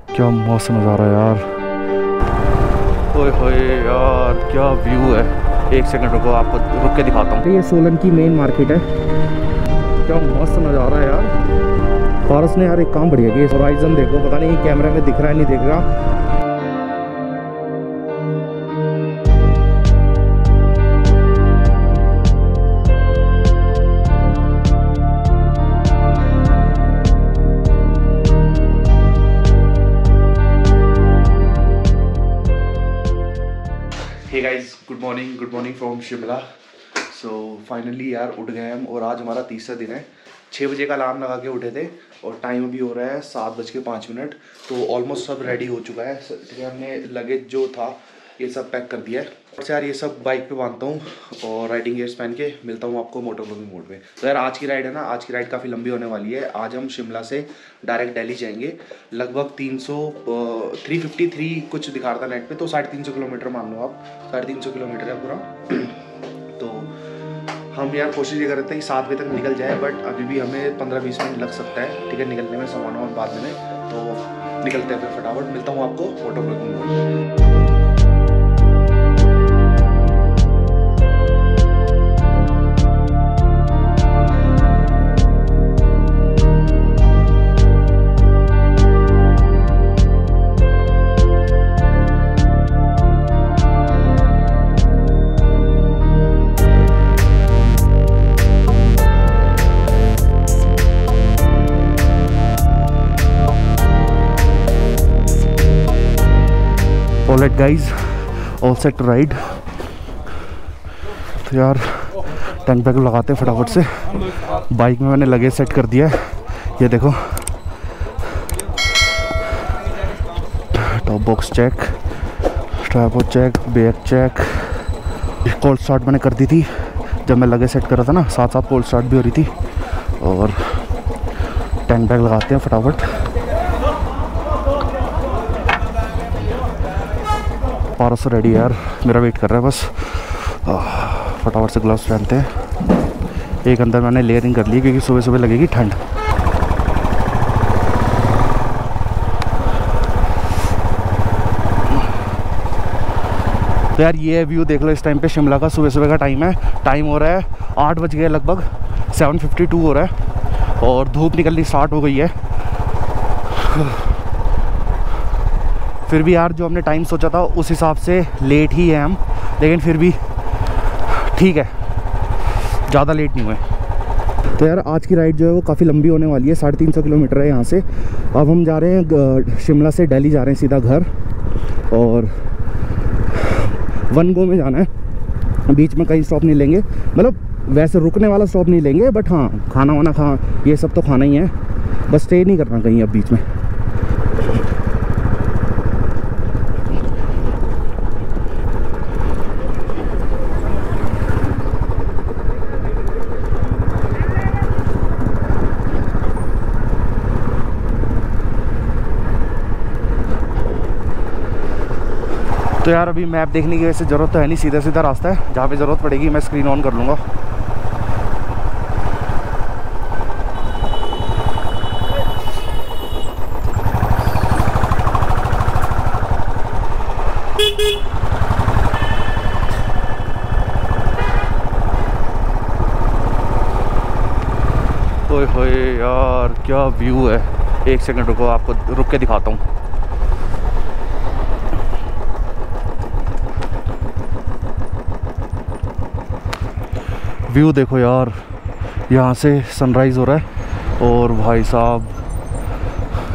क्या मौसम नज़ारा यार। ओए होए यार क्या व्यू है। एक सेकंड रुको आपको रुक के दिखाता हूँ। ये सोलन की मेन मार्केट है। क्या मौसम नज़ारा है यार। पारस ने यार एक काम बढ़िया किया होराइजन देखो पता नहीं कैमरा में दिख रहा है नहीं दिख रहा। Guys good morning good morning from Shimla so finally यार उठ गए हम और आज हमारा तीसरा दिन है। छः बजे का अलार्म लगा के उठे थे और टाइम अभी हो रहा है सात बज के पाँच मिनट तो ऑलमोस्ट सब रेडी हो चुका है। ठीक है हमने लगेज जो था, ये सब पैक कर दिया है। और यार ये सब बाइक पे बांधता हूँ और राइडिंग गेयर्स पहन के मिलता हूँ आपको मोटर ब्लॉगिंग मोड पे। तो यार, आज की राइड है ना, आज की राइड काफ़ी लंबी होने वाली है। आज हम शिमला से डायरेक्ट दिल्ली जाएँगे। लगभग तीन सौ थ्री फिफ्टी थ्री कुछ दिखा रहा था नेट पे तो साढ़े तीन सौ किलोमीटर मान लो आप। साढ़े तीन सौ किलोमीटर है पूरा। तो हम यार कोशिश ये कर रहे थे कि सात बजे तक निकल जाए बट अभी भी हमें पंद्रह बीस मिनट लग सकता है। ठीक है, निकलने में सामान वामान बाद में। तो निकलते हैं फिर फटाफट। मिलता हूँ आपको photo blogging mode alright guys all set ride तो यार टैंक बैग लगाते हैं फटाफट से। बाइक में मैंने लगेज सेट कर दिया है। ये देखो। Top box check स्ट्रैपो check bag check cold start मैंने कर दी थी, जब मैं लगेज सेट कर रहा था ना साथ साथ कोल्ड स्टार्ट भी हो रही थी। और टैंक बैग लगाते हैं फटाफट। पारस रेडी यार। मेरा वेट कर रहा है बस। फटाफट से ग्लव्स पहनते हैं। एक अंदर मैंने लेयरिंग कर ली क्योंकि सुबह सुबह लगेगी ठंड। तो यार ये व्यू देख लो इस टाइम पे। शिमला का सुबह सुबह का टाइम है। टाइम हो रहा है आठ बज गए लगभग। सेवन फिफ्टी टू हो रहा है। और धूप निकलनी स्टार्ट हो गई है। फिर भी यार जो हमने टाइम सोचा था, उस हिसाब से लेट ही है हम। लेकिन फिर भी ठीक है। ज़्यादा लेट नहीं हुए। तो यार, आज की राइड जो है, वो काफ़ी लंबी होने वाली है। साढ़े तीन सौ किलोमीटर है यहाँ से। अब हम जा रहे हैं शिमला से दिल्ली जा रहे हैं सीधा घर। और वन गो में जाना है। बीच में कहीं स्टॉप नहीं लेंगे। मतलब वैसे रुकने वाला स्टॉप नहीं लेंगे बट हाँ खाना वाना खा, ये सब तो खाना ही है। बस स्टे नहीं करना कहीं अब बीच में। तो यार अभी मैप देखने की वैसे ज़रूरत तो है नहीं सीधा सीधा रास्ता है। जहाँ पे ज़रूरत पड़ेगी, मैं स्क्रीन ऑन कर लूँगा। यार, क्या व्यू है। एक सेकंड रुको, आपको, रुक के दिखाता हूँ। व्यू देखो यार यहाँ से सनराइज़ हो रहा है और भाई साहब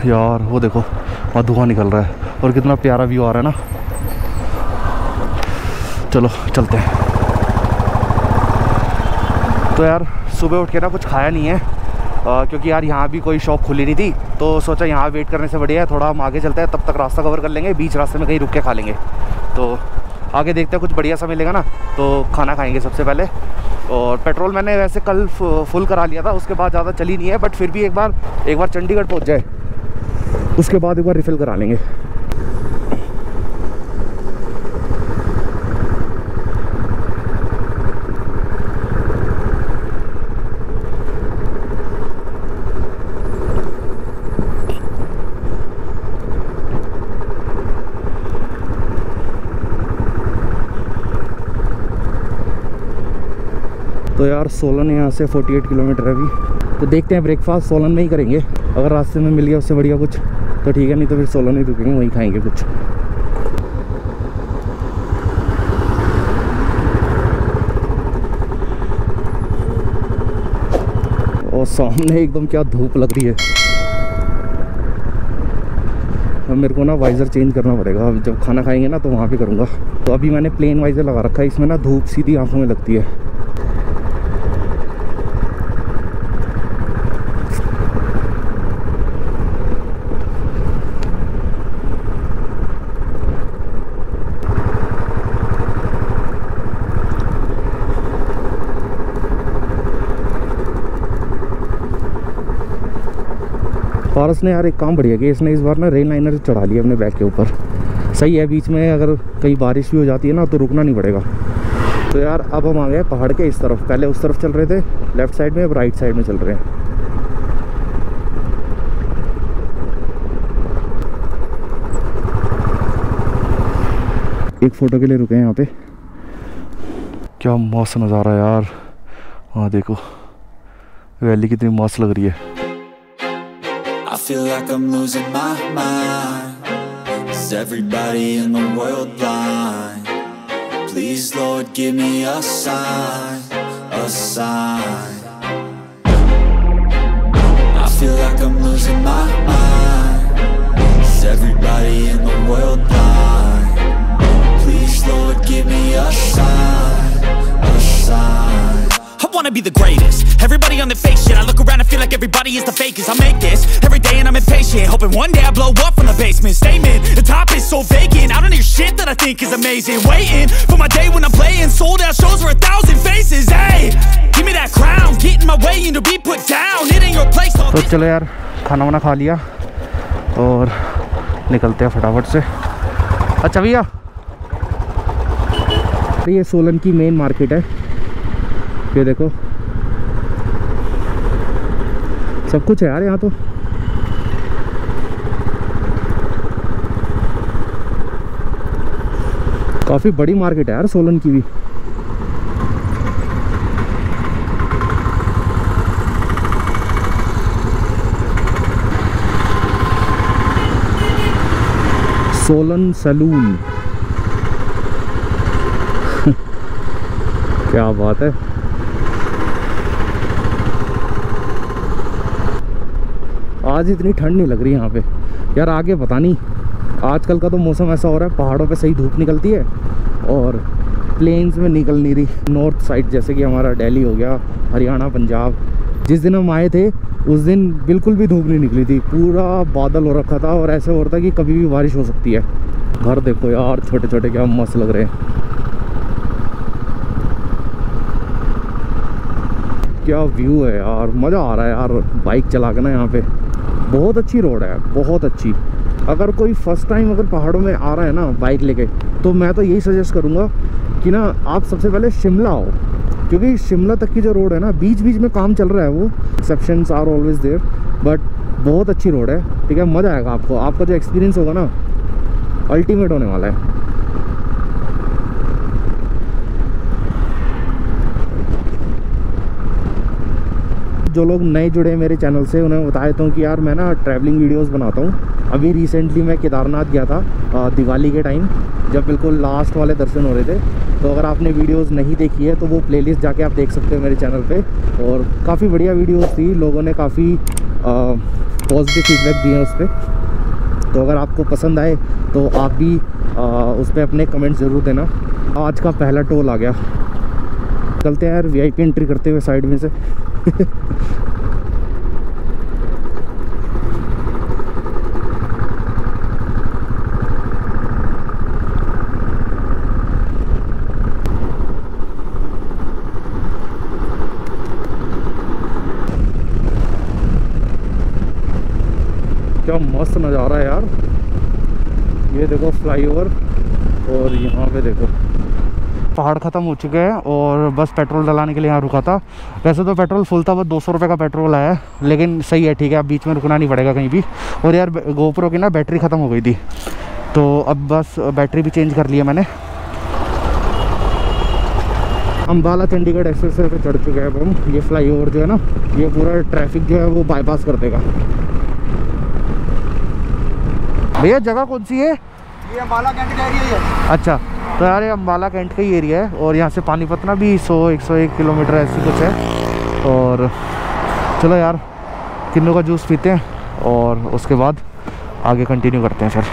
यार वो देखो वहाँ धुआँ निकल रहा है और कितना प्यारा व्यू आ रहा है ना। चलो चलते हैं। तो यार सुबह उठ के ना कुछ खाया नहीं है आ, क्योंकि यार यहाँ भी कोई शॉप खुली नहीं थी तो सोचा यहाँ वेट करने से बढ़िया है थोड़ा हम आगे चलते हैं तब तक रास्ता कवर कर लेंगे बीच रास्ते में कहीं रुक के खा लेंगे। तो आगे देखते हैं कुछ बढ़िया सा मिलेगा ना तो खाना खाएँगे सबसे पहले। और पेट्रोल मैंने वैसे कल फुल करा लिया था, उसके बाद ज़्यादा चली नहीं है बट फिर भी एक बार एक बार चंडीगढ़ पहुँच जाए, उसके बाद एक बार रिफ़िल करा लेंगे। यार, सोलन यहाँ से 48 किलोमीटर है अभी। तो देखते हैं ब्रेकफास्ट सोलन में ही करेंगे। अगर रास्ते में मिल गया उससे बढ़िया कुछ तो ठीक है, नहीं तो फिर सोलन ही रुकेंगे, वहीं खाएँगे कुछ। और सामने एकदम क्या धूप लग रही है। अब मेरे को ना वाइज़र चेंज करना पड़ेगा। अब जब खाना खाएँगे ना तो वहाँ पे करूँगा। तो अभी मैंने प्लेन वाइज़र लगा रखा है, इसमें ना धूप सीधी आँखों में लगती है। पारस ने यार एक काम बढ़िया किया, इसने इस बार ना रेल लाइनर चढ़ा लिया अपने बैग के ऊपर। सही है, बीच में अगर कहीं बारिश भी हो जाती है ना तो रुकना नहीं पड़ेगा। तो यार, अब हम आ गए पहाड़ के इस तरफ़। पहले उस तरफ़ चल रहे थे लेफ़्ट साइड में, अब राइट साइड में चल रहे हैं। एक फ़ोटो के लिए रुके हैं यहाँ पे। क्या मस्त नज़ारा यार। हाँ देखो वैली कितनी मस्त लग रही है। Feel like I'm losing my mind. Is everybody in the world blind? Please Lord give me a sign, a sign. I feel like I'm losing my mind. Is everybody in the world blind? Please Lord give me a sign, a sign. I wanna be the greatest. Everybody on the fake shit I look feel like everybody is the fakest I make this every day and I'm impatient Hoping one day I blow up from the basement Statement, the top is so vacant I don't hear shit that I think is amazing Waiting for my day when I'm playing Sold out shows for a thousand faces Hey, give me that crown Get in my way and to be put down It ain't your place no, तो चलो यार खाना वाना खा लिया और निकलते हैं फटाफट से अच्छा भैया ये सोलन की मेन मार्केट है ये देखो सब कुछ है यार यहाँ तो। काफ़ी बड़ी मार्केट है यार सोलन की भी। सोलन सलून। क्या बात है। आज इतनी ठंड नहीं लग रही यहाँ पे। यार आगे पता नहीं, आजकल का तो मौसम ऐसा हो रहा है, पहाड़ों पे सही धूप निकलती है और प्लेन्स में निकल नहीं रही। नॉर्थ साइड जैसे कि हमारा दिल्ली हो गया, हरियाणा, पंजाब। जिस दिन हम आए थे, उस दिन बिल्कुल भी धूप नहीं निकली थी। पूरा बादल हो रखा था और ऐसे हो रहा था कि कभी भी बारिश हो सकती है। घर देखो यार छोटे छोटे क्या मस्त लग रहे हैं। क्या व्यू है यार, मज़ा आ रहा है यार बाइक चला के ना यहाँ पे। बहुत अच्छी रोड है, बहुत अच्छी। अगर कोई फ़र्स्ट टाइम अगर पहाड़ों में आ रहा है ना बाइक लेके तो मैं तो यही सजेस्ट करूँगा कि ना आप सबसे पहले शिमला आओ। क्योंकि शिमला तक की जो रोड है ना बीच बीच में काम चल रहा है वो। Exception are always there but बहुत अच्छी रोड है। ठीक है, मज़ा आएगा आपको। आपका जो एक्सपीरियंस होगा ना अल्टीमेट होने वाला है। जो लोग नए जुड़े मेरे चैनल से उन्हें बता देता हूँ कि यार मैं ना ट्रैवलिंग वीडियोस बनाता हूँ। अभी रिसेंटली मैं केदारनाथ गया था दिवाली के टाइम जब बिल्कुल लास्ट वाले दर्शन हो रहे थे। तो अगर आपने वीडियोस नहीं देखी है तो वो प्लेलिस्ट जाके आप देख सकते हो मेरे चैनल पे। और काफ़ी बढ़िया वीडियोस थी लोगों ने काफ़ी पॉजिटिव फीडबैक दिए उस पर तो अगर आपको पसंद आए तो आप भी आ, उस पर अपने कमेंट ज़रूर देना। आज का पहला टोल आ गया। चलते हैं यार वीआईपी एंट्री करते हुए साइड में से। क्या मस्त नज़ारा है यार। ये देखो फ्लाईओवर और यहाँ पे देखो। पहाड़ ख़त्म हो चुके हैं और बस पेट्रोल डलाने के लिए यहाँ रुका था। वैसे तो पेट्रोल फुल था, बस दो सौ का पेट्रोल आया, लेकिन सही है, ठीक है, अब बीच में रुकना नहीं पड़ेगा कहीं भी। और यार गोप्रो की ना बैटरी ख़त्म हो गई थी तो अब बस बैटरी भी चेंज कर लिया मैंने। अम्बाला चंडीगढ़ एक्सप्रेस वे पे चढ़ चुके हैं हम, ये फ्लाईओवर जो है ना, ये पूरा ट्रैफ़िक जो है वो बाईपास कर देगा। भैया, जगह कौन सी है? ये अम्बाला कैंट का एरिया है अच्छा तो यार ये अम्बाला कैंट का ही एरिया है और यहाँ से पानीपतना भी 100 101 किलोमीटर ऐसी कुछ है। और चलो यार, किन्नों का जूस पीते हैं और उसके बाद आगे कंटिन्यू करते हैं फिर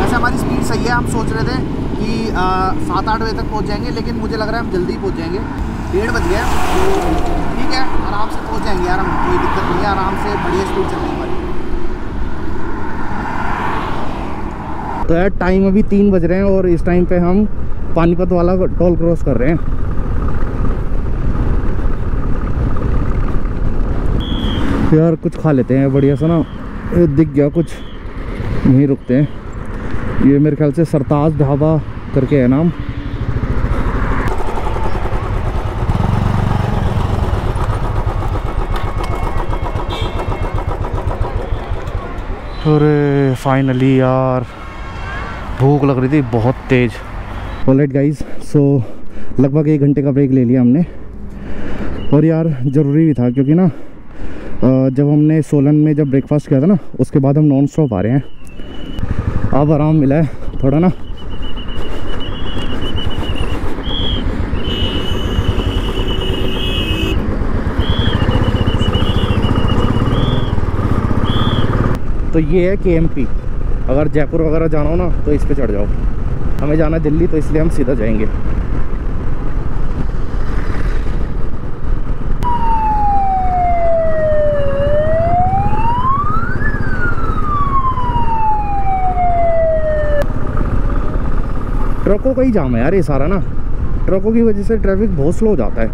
वैसे हमारी स्पीड सही है हम सोच रहे थे कि सात आठ बजे तक पहुँच जाएँगे, लेकिन मुझे लग रहा है हम जल्दी पहुँच जाएँगे। डेढ़ बज तो ठीक है, आराम से पहुँच जाएँगे यार हम, कोई दिक्कत नहीं है, आराम से बढ़िया स्पीड चल रही हमारी। तो यार टाइम अभी तीन बज रहे हैं और इस टाइम पे हम पानीपत वाला टोल क्रॉस कर रहे हैं। तो यार, कुछ खा लेते हैं, बढ़िया सा ना, दिख गया कुछ। यहीं रुकते हैं। ये मेरे ख्याल से सरताज ढाबा करके है नाम। अरे फाइनली यार भूख लग रही थी बहुत तेज़। ऑलराइट गाइस सो लगभग एक घंटे का ब्रेक ले लिया हमने। और यार ज़रूरी भी था क्योंकि ना जब हमने सोलन में जब ब्रेकफास्ट किया था ना उसके बाद हम नॉन स्टॉप आ रहे हैं। अब आराम मिला है, थोड़ा ना। तो ये है के अगर जयपुर वगैरह जाना हो ना तो इस पे चढ़ जाओ। हमें जाना है दिल्ली तो इसलिए हम सीधा जाएँगे। ट्रकों का ही जाम है यार ये सारा ना। ट्रकों की वजह से ट्रैफ़िक बहुत स्लो हो जाता है।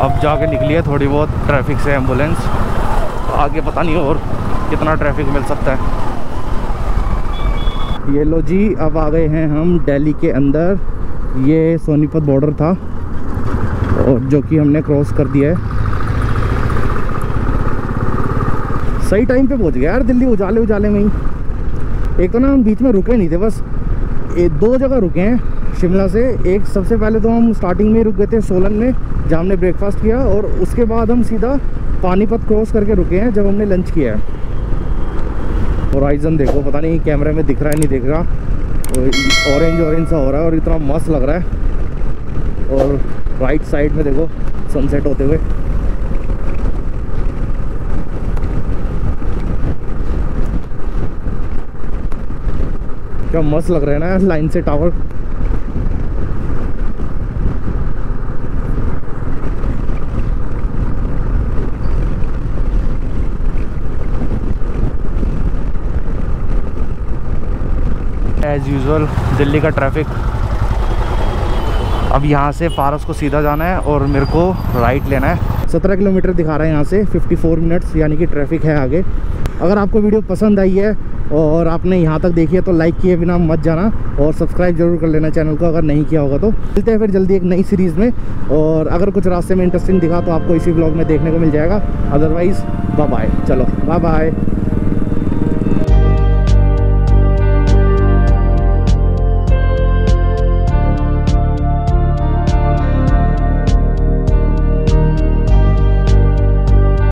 अब जाके निकली है थोड़ी बहुत ट्रैफ़िक से एंबुलेंस आगे पता नहीं और कितना ट्रैफ़िक मिल सकता है। ये लो जी, अब आ गए हैं हम दिल्ली के अंदर। ये सोनीपत बॉर्डर था। और जो कि हमने क्रॉस कर दिया है। सही टाइम पे पहुँच गया यार, दिल्ली उजाले उजाले में ही। एक तो ना हम बीच में रुके नहीं थे, बस ये दो जगह रुके हैं शिमला से। एक सबसे पहले तो हम स्टार्टिंग में रुक गए थे सोलन में, जहाँ हमने ब्रेकफास्ट किया और उसके बाद हम सीधा पानीपत क्रॉस करके रुके हैं, जब हमने लंच किया है। होराइजन देखो, पता नहीं कैमरे में दिख रहा है, नहीं दिख रहा। ऑरेंज ऑरेंज सा हो रहा है और इतना मस्त लग रहा है। और राइट साइड में देखो सनसेट होते हुए। क्या मस्त लग रहा है ना लाइन से टावर एज़ यूज़ुअल दिल्ली का ट्रैफ़िक अब यहाँ से पारस को सीधा जाना है और मेरे को राइट लेना है। सत्रह किलोमीटर दिखा रहा है यहाँ से 54 मिनट्स यानी कि ट्रैफ़िक है आगे। अगर आपको वीडियो पसंद आई है और आपने यहाँ तक देखी है तो लाइक किए बिना मत जाना और सब्सक्राइब ज़रूर कर लेना चैनल को अगर नहीं किया होगा तो। मिलते हैं फिर जल्दी एक नई सीरीज़ में और अगर कुछ रास्ते में इंटरेस्टिंग दिखा तो आपको इसी ब्लॉग में देखने को मिल जाएगा। अदरवाइज़ बाय बाय चलो बाय बाय